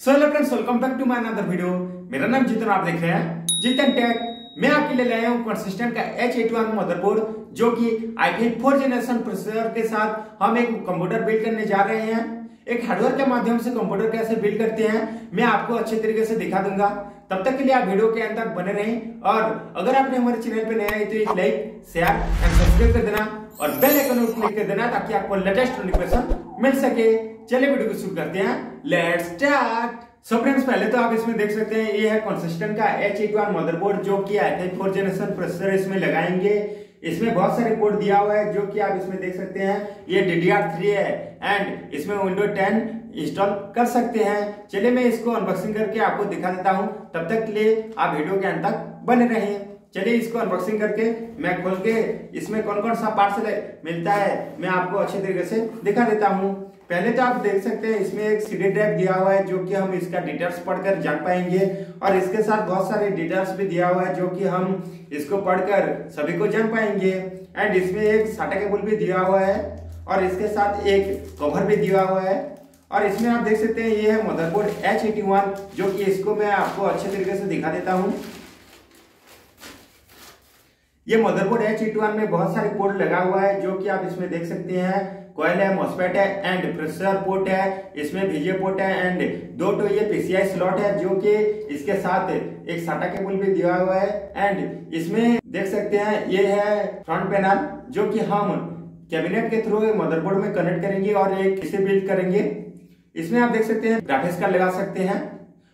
So hello friends welcome back to my another video मेरा नाम जीतन, आप देख रहे हैं जीतन टेक मैं आपके लिए लाया हूँ कंसिस्टेंट का एच एट वन मदरबोर्ड जो कि I five four generation processor के साथ हम एक कंप्यूटर बिल्ड करने जा रहे हैं। एक हार्डवेयर के माध्यम से कंप्यूटर कैसे बिल्ड करते हैं, मैं आपको अच्छे तरीके से दिखा दूँगा। तब तक के लिए आप वीडियो के अंत तक बने रहें और अगर आपने हमारे चैनल पे नया है तो एक लाइक शेयर एंड सब्सक्राइब कर देना और बेल आइकन को क्लिक कर देना ताकि आपको लेटेस्ट नोटिफिकेशन मिल सके। चलिए वीडियो को शुरू करते हैं। लेट्स स्टार्ट सो फ्रेंड्स पहले तो आप इसमें देख सकते हैं, ये है कॉन्सिस्टेंट का एच एट वन मदरबोर्ड जो कि आई फोर जनरेशन प्रोसेसर इसमें लगाएँगे। इसमें बहुत सारे पोर्ट दिया हुआ है, जो कि आप इसमें देख सकते हैं। ये DDR3 है एंड इसमें विंडो 10 इंस्टॉल कर सकते हैं। चलिए मैं इसको अनबॉक्सिंग करके आपको दिखा देता हूँ। तब तक के लिए आप वीडियो के अंत तक बने रहें। चलिए इसको अनबॉक्सिंग करके मैं खोल के इसमें कौन कौन सा पार्ट मिलता है, मैं आपको अच्छे तरीके से दिखा देता हूँ। पहले तो आप देख सकते हैं, इसमें एक सीडी ड्राइव दिया हुआ है जो कि हम इसका डिटेल्स पढ़कर जान पाएँगे और इसके साथ बहुत सारे डिटेल्स भी दिया हुआ है जो कि हम इसको पढ़कर सभी को जान पाएँगे। एंड इसमें एक साटा केबल भी दिया हुआ है और इसके साथ एक कवर भी दिया हुआ है। और इसमें आप देख सकते हैं, ये है मदरबोर्ड एच एटी वन जो कि इसको मैं आपको अच्छे तरीके से दिखा देता हूँ। ये मदरबोर्ड एच एटी वन में बहुत सारे पोर्ट लगा हुआ है, जो कि आप इसमें देख सकते हैं। कॉयल है मॉसपेट है एंड प्रेशर पोर्ट है, इसमें वीजे पोर्ट है एंड दो तो ये पीसीआई स्लॉट है, जो कि इसके साथ एक साटा केबल भी दिया हुआ है एंड इसमें देख सकते हैं, ये है फ्रंट पैनल जो कि हम कैबिनेट के थ्रू मदरबोर्ड में कनेक्ट करेंगे और एक इसे बिल्ड करेंगे। इसमें आप देख सकते हैं ग्राफिक्स कार्ड लगा सकते हैं,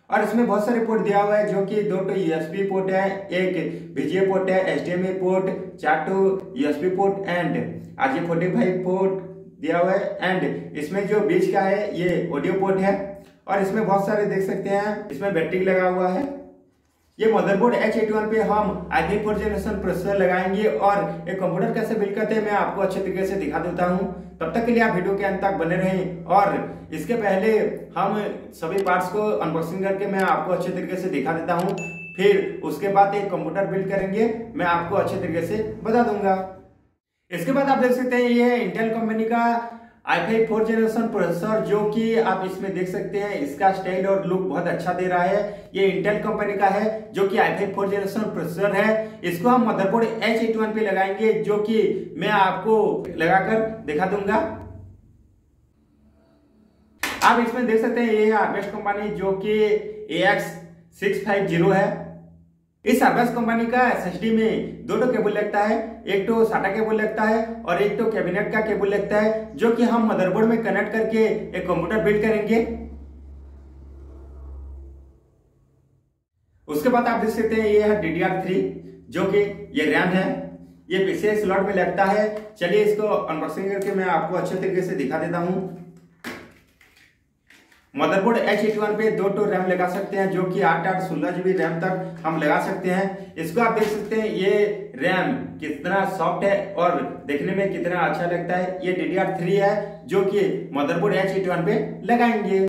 और इसमें बहुत सारे पोर्ट दिया हुआ है, जो कि दो तो यूएसबी पोर्ट है, एक वीजीए पोर्ट है एचडीएमआई पोर्ट चार two USB port and RJ forty five port दिया हुआ है। एंड इसमें जो बीच का है, ये ऑडियो पोर्ट है। और इसमें बहुत सारे देख सकते हैं। इसमें बैटरी लगा हुआ है। ये मदरबोर्ड एच एटी वन पे हम आई फोर जनरेशन प्रोसेसर लगाएँगे। और एक कंप्यूटर कैसे बिल्ड करते हैं, मैं आपको अच्छे तरीके से दिखा देता हूँ। तब तक के लिए आप वीडियो के अंत तक बने रहें। और इसके पहले हम सभी पार्ट्स को अनबॉक्सिंग करके मैं आपको अच्छे तरीके से दिखा देता हूँ। फिर उसके बाद एक कंप्यूटर बिल्ड करेंगे। मैं आपको अच्छे तरीके से बता दूँगा। इसके बाद आप देख सकते हैं, ये इंटेल कंपनी का I five four generation processor जो कि आप इसमें देख सकते हैं, इसका स्टाइल और लुक बहुत अच्छा दे रहा है। ये इंटेल कंपनी का है, जो कि I five four generation processor है। इसको हम मदरबोर्ड एच एट वन पे लगाएँगे, जो कि मैं आपको लगाकर दिखा दूँगा। आप इसमें देख सकते हैं, ये आर्वेस्ट कंपनी जो कि A X six five zero है। इस आरबेस कंपनी का एसएसडी में दो तो केबल लगता है, एक तो साटा केबल लगता है और एक तो कैबिनेट का केबल लगता है, जो कि हम मदरबोर्ड में कनेक्ट करके एक कंप्यूटर बिल्ड करेंगे। उसके बाद आप देख सकते हैं, ये है डीडीआर थ्री जो कि ये रैम है। ये पीसीआई स्लॉट में लगता है। चलिए इसको अनबॉक्सिंग करके मैं आपको अच्छे तरीके से दिखा देता हूँ। मदरबोर्ड एच एट वन पे दो टो रैम लगा सकते हैं, जो कि आठ आठ सोलह जीबी रैम तक हम लगा सकते हैं। इसको आप देख सकते हैं, ये रैम कितना सॉफ्ट है और देखने में कितना अच्छा लगता है। ये डी डी थ्री है, जो कि मदरबोर्ड एच एट वन पे लगाएँगे।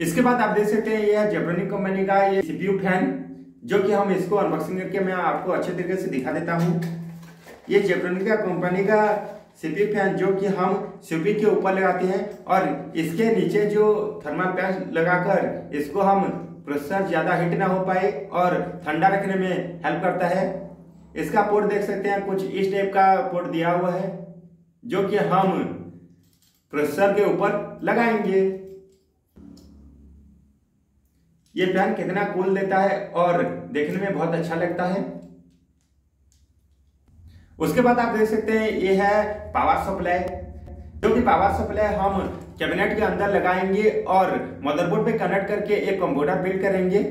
इसके बाद आप देख सकते हैं ये जेब्रोनिक कंपनी का ये सीपीयू फ़ैन जो कि हम इसको अनबॉक्सिंग करके मैं आपको अच्छे तरीके से दिखा देता हूँ। ये जेब्रोनिका कंपनी का सीपी फ़ैन जो कि हम सीपी के ऊपर लगाते हैं और इसके नीचे जो थर्मल पैन लगाकर इसको हम प्रोसेसर ज़्यादा हीट ना हो पाए और ठंडा रखने में हेल्प करता है। इसका पोर्ट देख सकते हैं, कुछ इस टाइप का पोर्ट दिया हुआ है, जो कि हम प्रोसेसर के ऊपर लगाएँगे। ये फ़ैन कितना कूल देता है और देखने में बहुत अच्छा लगता है। उसके बाद आप देख सकते हैं, ये है पावर सप्लाई जो कि पावर सप्लाई हम कैबिनेट के अंदर लगाएँगे और मदरबोर्ड पे कनेक्ट करके एक कंप्यूटर बिल्ड करेंगे।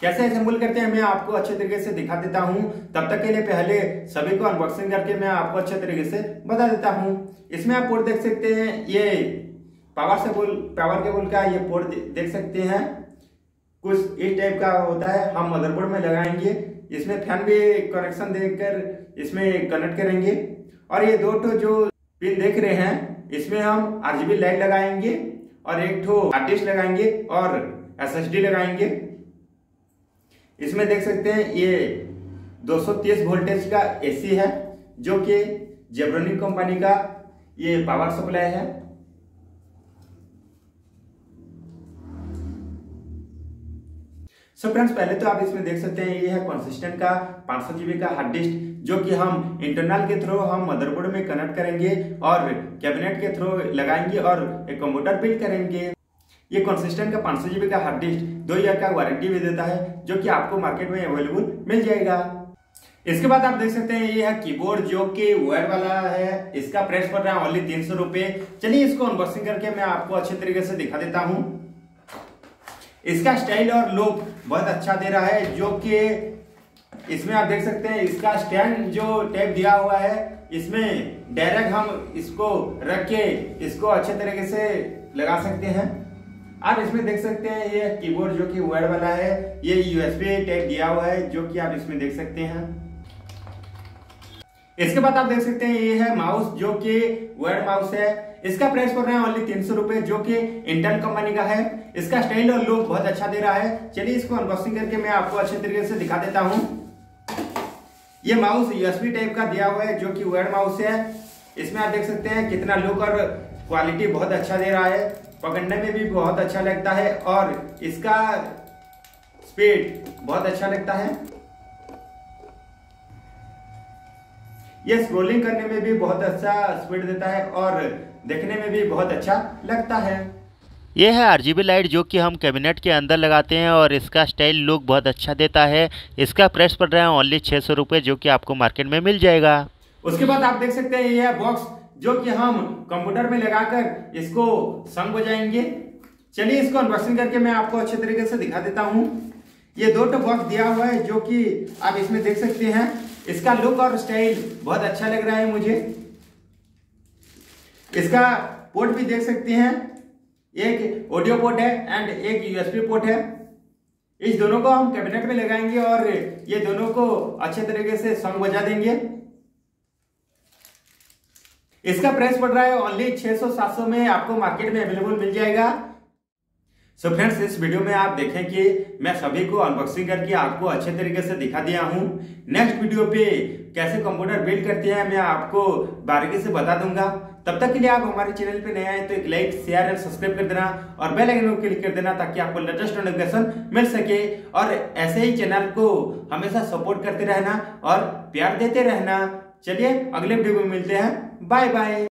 कैसे असेंबल करते हैं, मैं आपको अच्छे तरीके से दिखा देता हूँ। तब तक के लिए पहले सभी को अनबॉक्सिंग करके मैं आपको अच्छे तरीके से बता देता हूँ। इसमें आप पोर्ट देख सकते हैं, ये पावर सेबुल पावर केबल का ये पोर्ट देख सकते हैं। कुछ इस टाइप का होता है, हम मदरबोर्ड में लगाएँगे। इसमें फ़ैन भी कनेक्शन देकर इसमें कनेक्ट करेंगे। और ये दो तो जो पिन देख रहे हैं, इसमें हम आरजीबी लाइट लगाएँगे और एक ठो आर्टिस्ट लगाएँगे और एसएसडी लगाएँगे। इसमें देख सकते हैं, ये 230 वोल्टेज का एसी है, जो कि जेब्रोनिक कंपनी का ये पावर सप्लाई है। सो फ्रेंड्स पहले तो आप इसमें देख सकते हैं, ये है कॉन्सिस्टेंट का, पाँच सौ जीबी का हार्ड डिस्क जो कि हम इंटरनल के थ्रू हम मदरबोर्ड में कनेक्ट करेंगे और कैबिनेट के थ्रू लगाएँगे और एक कंप्यूटर बिल्ड करेंगे। ये कॉन्सिस्टेंट का पाँच सौ जीबी का हार्ड डिस्क दो ईयर का वारंटी भी देता है, जो कि आपको मार्केट में अवेलेबल मिल जाएगा। इसके बाद आप देख सकते हैं, ये है कीबोर्ड जो कि वायर वाला है, इसका प्राइस पड़ रहा है ओनली तीन सौ रुपए। चलिए इसको अनबॉक्सिंग करके मैं आपको अच्छे तरीके से दिखा देता हूँ। इसका स्टाइल और लुक बहुत अच्छा दे रहा है, जो कि इसमें आप देख सकते हैं, इसका स्टैंड जो टेप दिया हुआ है, इसमें डायरेक्ट हम इसको रख के इसको अच्छे तरीके से लगा सकते हैं। आप इसमें देख सकते हैं, ये कीबोर्ड जो कि वायर वाला है, ये यूएसबी टेप दिया हुआ है, जो कि आप इसमें देख सकते हैं। इसके बाद आप देख सकते हैं, ये है माउस जो कि वर्ड माउस है। इसका प्राइस पड़ रहा है ओनली तीन सौ रुपए, जो कि इंटेल कंपनी का है। इसका स्टाइल और लुक बहुत अच्छा दे रहा है। चलिए इसको अनबॉक्सिंग करके मैं आपको अच्छे तरीके से दिखा देता हूँ। ये माउस यूएसबी टाइप का दिया हुआ है, जो कि वर्ड माउस है। इसमें आप देख सकते हैं कितना लुक और क्वालिटी बहुत अच्छा दे रहा है। पकड़ने में भी बहुत अच्छा लगता है और इसका स्पीड बहुत अच्छा लगता है। ये स्क्रोलिंग करने में भी बहुत अच्छा स्पीड देता है और देखने में भी बहुत अच्छा लगता है। ये है आरजीबी लाइट जो कि हम कैबिनेट के अंदर लगाते हैं और इसका स्टाइल लुक बहुत अच्छा देता है। इसका प्राइस पड़ रहा है ओनली छः सौ रुपये जो कि आपको मार्केट में मिल जाएगा। उसके बाद आप देख सकते हैं ये है बॉक्स जो कि हम कंप्यूटर में लगाकर इसको संग बजाएँगे। चलिए इसको अनबॉक्सिंग करके मैं आपको अच्छे तरीके से दिखा देता हूँ। ये दो टो बॉक्स दिया हुआ है जो कि आप इसमें देख सकते हैं। इसका लुक और स्टाइल बहुत अच्छा लग रहा है मुझे। इसका पोर्ट भी देख सकते हैं? एक ऑडियो पोर्ट है एंड एक यूएसबी पोर्ट है। इस दोनों को हम कैबिनेट में लगाएँगे और ये दोनों को अच्छे तरीके से सॉन्ग बजा देंगे। इसका प्राइस पड़ रहा है ओनली 600-700 में आपको मार्केट में अवेलेबल मिल जाएगा। सो so फ्रेंड्स इस वीडियो में आप देखें कि मैं सभी को अनबॉक्सिंग करके आपको अच्छे तरीके से दिखा दिया हूँ। नेक्स्ट वीडियो पे कैसे कंप्यूटर बिल्ड करते हैं मैं आपको बारीकी से बता दूँगा। तब तक के लिए आप हमारे चैनल पे नए आए तो एक लाइक शेयर एंड सब्सक्राइब कर देना और बेल आइकन को क्लिक कर देना ताकि आपको लेटेस्ट नोटिफिकेशन मिल सके। और ऐसे ही चैनल को हमेशा सपोर्ट करते रहना और प्यार देते रहना। चलिए अगले वीडियो में मिलते हैं। Bye bye